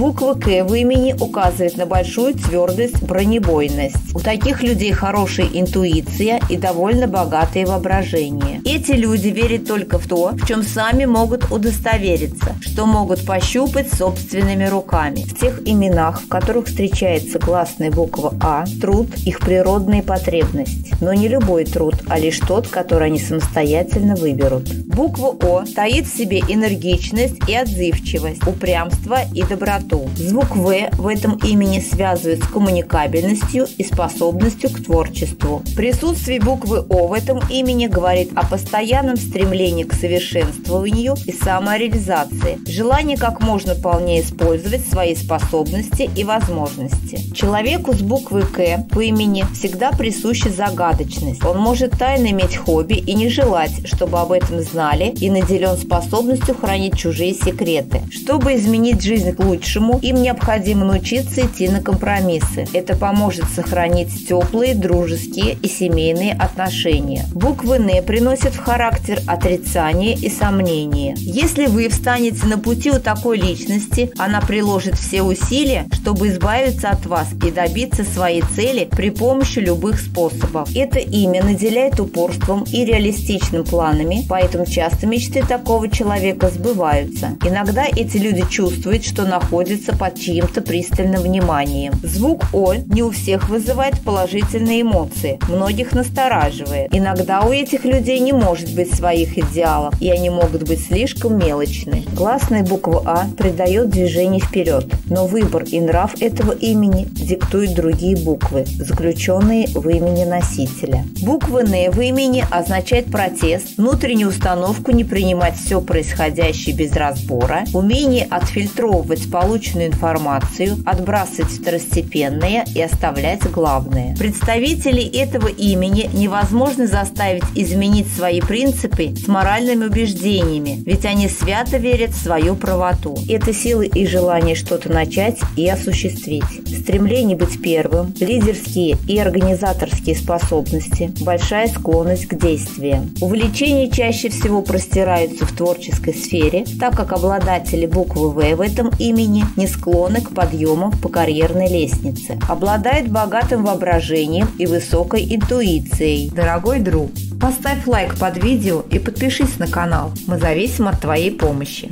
Буква К в имени указывает на большую твердость, бронебойность. У таких людей хорошая интуиция и довольно богатое воображение. Эти люди верят только в то, в чем сами могут удостовериться, что могут пощупать собственными руками. В тех именах, в которых встречается гласная буква А, труд – их природная потребность. Но не любой труд, а лишь тот, который они самостоятельно выберут. Буква О таит в себе энергичность и отзывчивость, упрямство и доброту. Звук В в этом имени связывает с коммуникабельностью и способностью к творчеству. Присутствие буквы О в этом имени говорит о постоянном стремлении к совершенствованию и самореализации, желании как можно полнее использовать свои способности и возможности. Человеку с буквы К по имени всегда присуща загадочность. Он может тайно иметь хобби и не желать, чтобы об этом знали, и наделен способностью хранить чужие секреты. Чтобы изменить жизнь к лучшему, им необходимо научиться идти на компромиссы. Это поможет сохранить теплые, дружеские и семейные отношения. Буквы «Н» приносят в характер отрицание и сомнение. Если вы встанете на пути у такой личности, она приложит все усилия, чтобы избавиться от вас и добиться своей цели при помощи любых способов. Это имя наделяет упорством и реалистичным планами, поэтому часто мечты такого человека сбываются. Иногда эти люди чувствуют, что находятся под чьим-то пристальным вниманием. Звук «О» не у всех вызывает положительные эмоции, многих настораживает. Иногда у этих людей не может быть своих идеалов, и они могут быть слишком мелочны. Гласная буква «А» придает движение вперед, но выбор и нрав этого имени диктуют другие буквы, заключенные в имени носителя. Буква «Н» в имени означает протест, внутреннюю установку не принимать все происходящее без разбора, умение отфильтровывать полученную информацию, отбрасывать второстепенное и оставлять главное. Представителей этого имени невозможно заставить изменить свои принципы с моральными убеждениями, ведь они свято верят в свою правоту. Это силы и желание что-то начать и осуществить. Стремление быть первым, лидерские и организаторские способности, большая склонность к действиям. Увлечения чаще всего простираются в творческой сфере, так как обладатели буквы В в этом имени не склонны к подъемам по карьерной лестнице. Обладает богатым воображением и высокой интуицией. Дорогой друг, поставь лайк под видео и подпишись на канал. Мы зависим от твоей помощи.